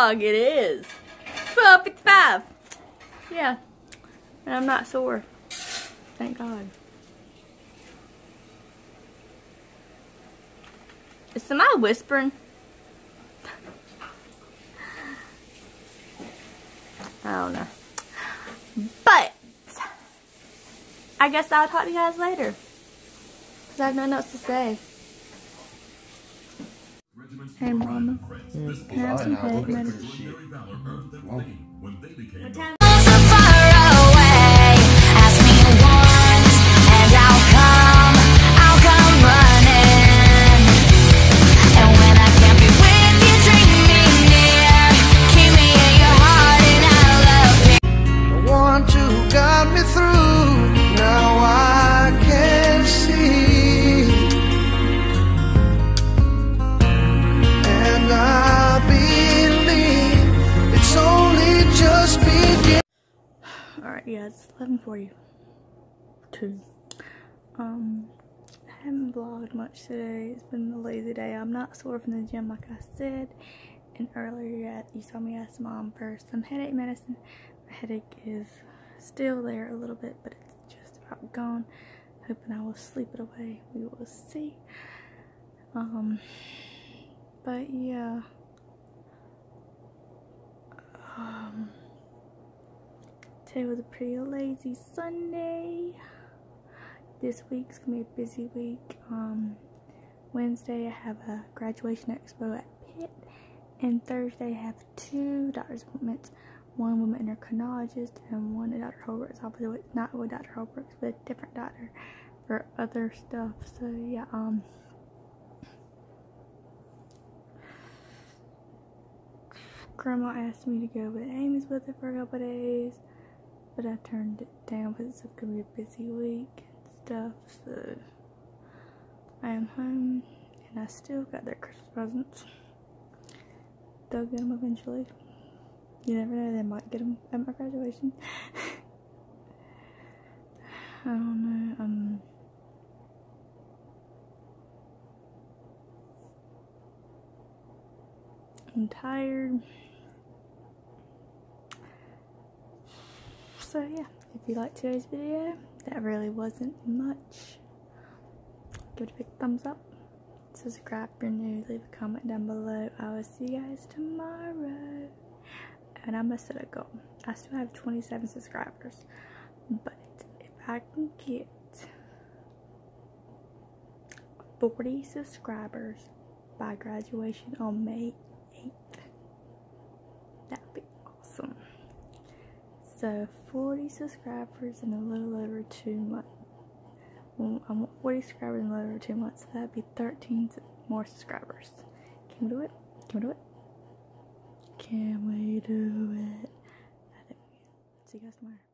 12.55. Yeah. And I'm not sore. Thank God. Is somebody whispering? I don't know. But, I guess I'll talk to you guys later. Because I have nothing else to say. Hey, Mama. Mm. Can I have some head medicine? So far yeah, it's 11.42. Um, I haven't vlogged much today. It's been a lazy day. I'm not sore from the gym like I said. And earlier, you saw me ask mom for some headache medicine. My headache is still there a little bit, but it's just about gone. Hoping I will sleep it away. We will see. Um, but yeah. Um, Today was a pretty lazy Sunday. This week's gonna be a busy week. Um, Wednesday I have a graduation expo at Pitt, and Thursday I have two doctor's appointments. One with my endocrinologist and one at Dr. Holbrook's office. With, not with Dr. Holbrook's, but a different doctor for other stuff. So yeah, um. Grandma asked me to go with Amy's with her for a couple days but I turned it down because it's gonna be a busy week and stuff. So I am home and I still got their Christmas presents. They'll get them eventually. You never know, they might get them at my graduation. I don't know. Um, I'm tired. So yeah if you liked today's video that really wasn't much. Give it a big thumbs up. Subscribe if you're new leave a comment down below. I will see you guys tomorrow. And i'm gonna set a goal. I still have 27 subscribers. But if i can get 40 subscribers by graduation on may 8th that'd be awesome. So 40 subscribers in a little over two months. Well, I want 40 subscribers in a little over two months. So that'd be 13 more subscribers. Can we do it? Can we do it? Can we do it? I think we can. See you guys tomorrow.